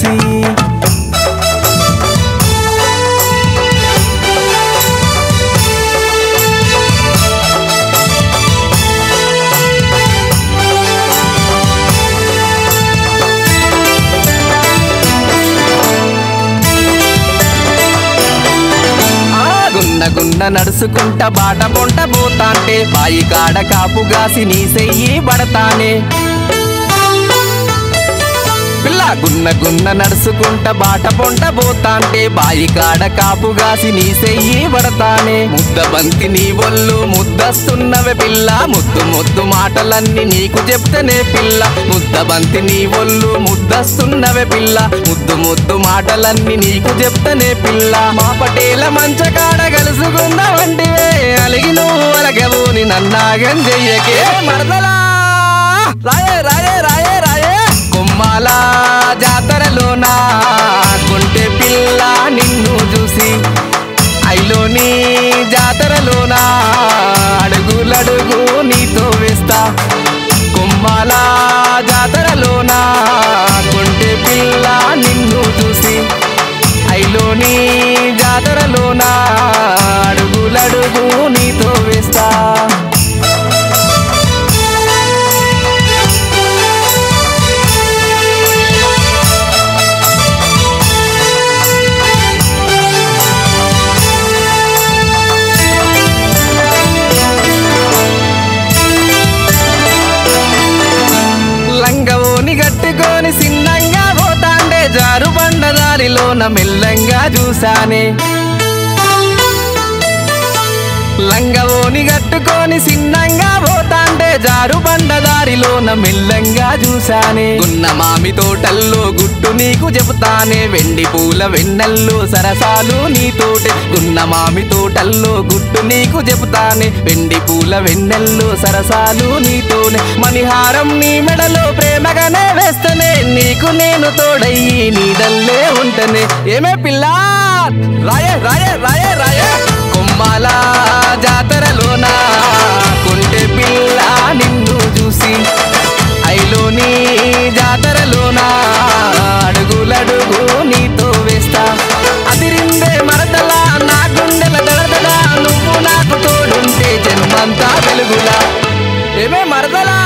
నిన్ను చూసి నడుచుకుంటా బాట పొంట పోతాంటే బాయి కాడ కాపు గాసి నీ సెయ్యి పడతానే గున్న గున్న నడుచుకుంట బాట పొంట పోతాంటే బాయి కాడ కాపు గాసి నీ సెయ్యి పడతానే. ముద్ద బంతి నీ ఒళ్ళు ముద్దస్తున్నవే పిల్ల. ముద్దు ముద్దు మాటలన్నీ నీకు చెప్తేనే పిల్ల. ముద్ద బంతి నీ ఒళ్ళు ముద్దస్తున్నవే పిల్ల. ముద్దు ముద్దు మాటలన్నీ నీకు చెప్తేనే పిల్ల. మా పటేల మంచ కాడ కలుసుకుందామంటివే అలిగి నువ్వు అలగవు నీ నన్నాగం చెయ్యకే మరదలా. రాయే రాయే రాయే రాయే. కొమ్మాల. జాతరలోన కొంటే పిల్ల నిన్ను చూసి ఐలోని జాతరలోన అడుగులడుగు నీతో వేస్తా. కొమ్మాల జాతర జారు బండదారిలోన మెల్లంగా చూసానే లంగవోని గట్టుకొని సిన్నంగా పోతాండే జారు బండ గుట్టలోన మెల్లంగా చూసానే ఉన్న మామి తోటల్లో గుట్టు నీకు చెబుతానే. వెండి పూల వెన్నెల్లో సరసాలు నీతోటే ఉన్న మామి తోటల్లో గుట్టు నీకు చెబుతానే. వెండి పూల వెన్నెల్లో సరసాలు నీతోనే మణిహారం నీ మెడలో ప్రేమగానే వేస్తనే. నీకు నేను తోడయ్యి నీడల్లే ఉంటనే. ఏమే పిల్ల? రాయే రాయే రాయే రాయే. కొమ్మాల జాతరలోనా? मरदला